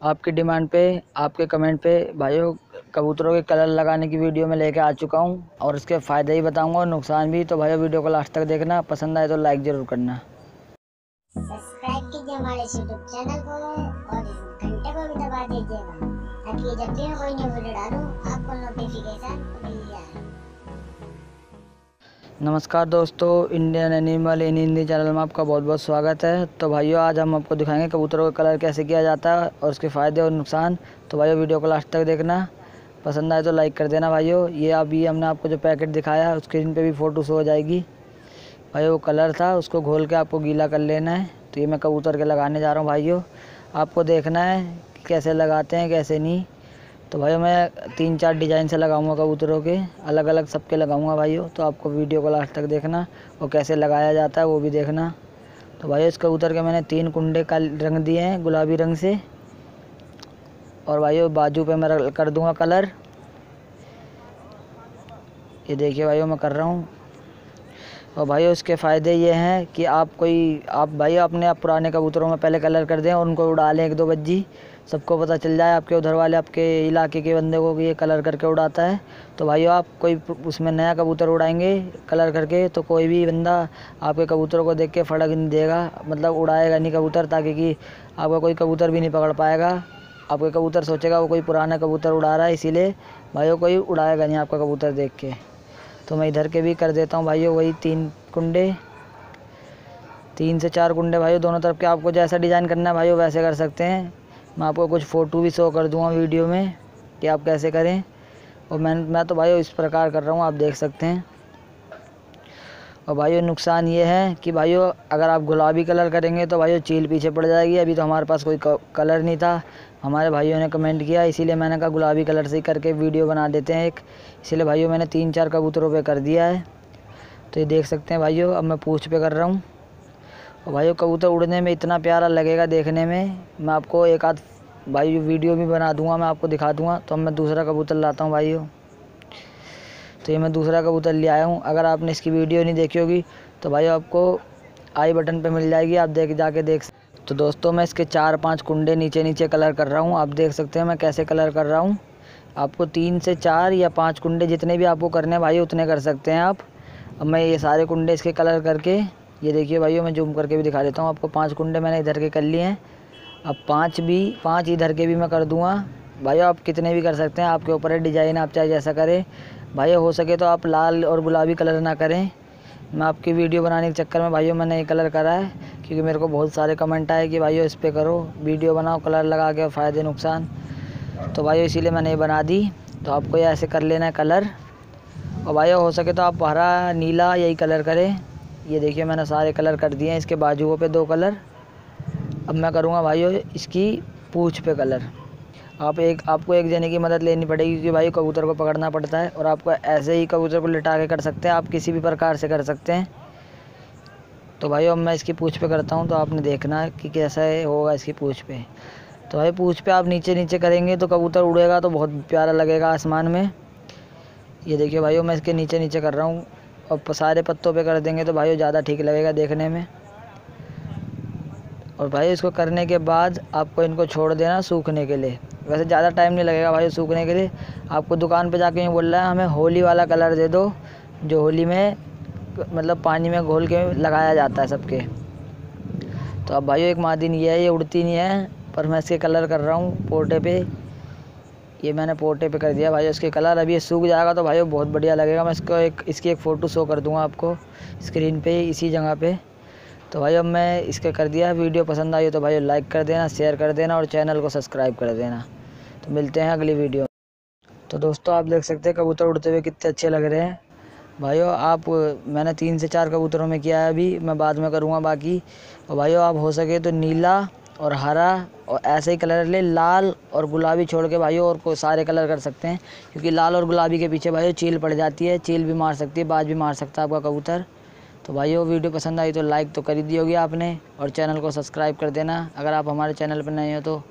आपकी डिमांड पे, आपके कमेंट पे, भाइयों, कबूतरों के कलर लगाने की वीडियो में लेके आ चुका हूँ और उसके फ़ायदे ही बताऊँगा नुकसान भी। तो भाइयों वीडियो को लास्ट तक देखना, पसंद आए तो लाइक ज़रूर करना। सब्सक्राइब कीजिए हमारे यूट्यूब चैनल को और घंटे को भी दबा दीजिएगा, ताकि जब भी मैं कोई न्यू वीडियो डालूँ, आपको नोटिफिकेशन मिल जाए। नमस्कार दोस्तों Indian animal in Hindi channel में आपका बहुत बहुत स्वागत है। तो भाइयों, आज हम आपको दिखाएँगे कबूतरों का कलर कैसे किया जाता है और उसके फ़ायदे और नुकसान। तो भाइयों, वीडियो को लास्ट तक देखना। पसंद आए तो लाइक कर देना भाइयों। ये अभी हमने आपको जो पैकेट दिखाया है स्क्रीन पर भी फ़ोटो शो हो जाएगी। भाई वो कलर था, उसको घोल के आपको गीला कर लेना है। तो ये मैं कबूतर के लगाने जा रहा हूँ भाइयों। आपको देखना है कैसे लगाते हैं, कैसे नहीं। तो भाई मैं तीन चार डिज़ाइन से लगाऊँगा कबूतरों के। अलग अलग सबके लगाऊँगा भाइयों तो आपको वीडियो को लास्ट तक देखना और कैसे लगाया जाता है वो भी देखना। तो भाई इस कबूतर के मैंने तीन कुंडे का रंग दिए हैं, गुलाबी रंग से। और भाइयों, बाजू पे मैं कर दूँगा कलर। ये देखिए भाइयों, मैं कर रहा हूँ। और भाई, उसके फ़ायदे ये हैं कि आप कोई, आप भाई, अपने आप पुराने कबूतरों में पहले कलर कर दें और उनको उड़ा लें एक दो बज्जी। सबको पता चल जाए आपके उधर वाले आपके इलाके के बंदे को कि ये कलर करके उड़ाता है। तो भाई, आप कोई उसमें नया कबूतर उड़ाएँगे कलर करके तो कोई भी बंदा आपके कबूतरों को देख के फड़क नहीं देगा। मतलब उड़ाएगा नहीं कबूतर, ताकि कि आपका कोई कबूतर भी नहीं पकड़ पाएगा। आपके कबूतर सोचेगा वो कोई पुराना कबूतर उड़ा रहा है, इसीलिए भाइयों कोई उड़ाएगा नहीं आपका कबूतर देख के। तो मैं इधर के भी कर देता हूँ भाइयों, वही तीन कुंडे। तीन से चार कुंडे भाइयों, दोनों तरफ़ के आपको जैसा डिज़ाइन करना है भाइयों, वैसे कर सकते हैं। मैं आपको कुछ फ़ोटो भी शो कर दूँगा वीडियो में कि आप कैसे करें। और मैं मैं तो भाई इस प्रकार कर रहा हूँ, आप देख सकते हैं। और भाइयों, नुकसान ये है कि भाइयों, अगर आप गुलाबी कलर करेंगे तो भाइयों, चील पीछे पड़ जाएगी। अभी तो हमारे पास कोई कलर नहीं था। हमारे भाइयों ने कमेंट किया, इसीलिए मैंने कहा गुलाबी कलर से ही करके वीडियो बना देते हैं एक। इसीलिए भाइयों, मैंने तीन चार कबूतरों पे कर दिया है। तो ये देख सकते हैं भाइयों, अब मैं पूछ पे कर रहा हूँ। और भाइयों, कबूतर उड़ने में इतना प्यारा लगेगा देखने में। मैं आपको एक आध भाई, वीडियो भी बना दूँगा, मैं आपको दिखा दूँगा। तो अब मैं दूसरा कबूतर लाता हूँ भाइयों। तो ये मैं दूसरा कबूतर ले आया हूँ। अगर आपने इसकी वीडियो नहीं देखी होगी तो भाई आपको आई बटन पे मिल जाएगी, आप देख, जाके देख तो दोस्तों, मैं इसके चार पाँच कुंडे नीचे नीचे कलर कर रहा हूँ। आप देख सकते हैं मैं कैसे कलर कर रहा हूँ। आपको तीन से चार या पाँच कुंडे जितने भी आपको करने हैं भाई, उतने कर सकते हैं आप। अब मैं ये सारे कुंडे इसके कलर करके, ये देखिए भाइयों, मैं जूम करके भी दिखा देता हूँ आपको। पाँच कुंडे मैंने इधर के कर लिए हैं। अब पाँच भी, पाँच इधर के भी मैं कर दूँगा। भाई आप कितने भी कर सकते हैं, आपके ऊपर है डिज़ाइन, आप चाहे जैसा करें। भाई हो सके तो आप लाल और गुलाबी कलर ना करें। मैं आपकी वीडियो बनाने के चक्कर में भाइयों, मैंने ये कलर करा है, क्योंकि मेरे को बहुत सारे कमेंट आए कि भाइयों, इस पर करो। वीडियो बनाओ, कलर लगा के फ़ायदे, नुकसान। तो भाइयों, इसीलिए मैंने ये बना दी। तो आपको ये ऐसे कर लेना है कलर। और भाइयों, हो सके तो आप हरा, नीला, यही कलर करें। ये देखिए, मैंने सारे कलर कर दिए हैं। इसके बाजुओं पे दो कलर। अब मैं करूँगा भाइयों, इसकी पूछ पे कलर। आप एक, आपको एक जने की मदद लेनी पड़ेगी क्योंकि भाई कबूतर को पकड़ना पड़ता है और आपको ऐसे ही कबूतर को लिटा के कर सकते हैं। आप किसी भी प्रकार से कर सकते हैं। तो भाई अब मैं इसकी पूछ पे करता हूँ तो आपने देखना कि कैसा है, होगा इसकी पूछ पे। तो भाई पूछ पे आप नीचे नीचे करेंगे तो कबूतर उड़ेगा तो बहुत प्यारा लगेगा आसमान में। ये देखिए भाइयों, मैं इसके नीचे नीचे कर रहा हूँ। और सारे पत्तों पे कर देंगे तो भाइयों ज़्यादा ठीक लगेगा देखने में। और भाई इसको करने के बाद आपको इनको छोड़ देना सूखने के लिए। वैसे ज़्यादा टाइम नहीं लगेगा भाई सूखने के लिए। आपको दुकान पे जाके यूँ बोल रहा है, हमें होली वाला कलर दे दो, जो होली में मतलब पानी में घोल के लगाया जाता है सबके। तो अब भाइयों, एक मादिन ये है, ये उड़ती नहीं है, पर मैं इसके कलर कर रहा हूँ पोटे पे। ये मैंने पोटे पे कर दिया भाई, इसके कलर अभी ये सूख जाएगा तो भाई बहुत बढ़िया लगेगा। मैं इसको एक, इसकी एक फ़ोटो शो कर दूँगा आपको स्क्रीन पे, इसी जगह पे। तो भाई, अब मैं इसके कर दिया। वीडियो पसंद आई तो भाई लाइक कर देना शेयर कर देना और चैनल को सब्सक्राइब कर देना। मिलते हैं अगली वीडियो तो दोस्तों, आप देख सकते हैं कबूतर उड़ते हुए कितने अच्छे लग रहे हैं। भाइयों, आप, मैंने तीन से चार कबूतरों में किया है अभी, मैं बाद में करूँगा बाकी। और भाइयों, आप हो सके तो नीला और हरा और ऐसे ही कलर ले, लाल और गुलाबी छोड़ के भाइयों और को सारे कलर कर सकते हैं। क्योंकि लाल और गुलाबी के पीछे भाइयों चील पड़ जाती है, चील भी मार सकती है, बाज भी मार सकता है आपका कबूतर। तो भाइयों, वीडियो पसंद आई तो लाइक तो कर ही दी होगी आपने और चैनल को सब्सक्राइब कर देना। अगर आप हमारे चैनल पर नए हो तो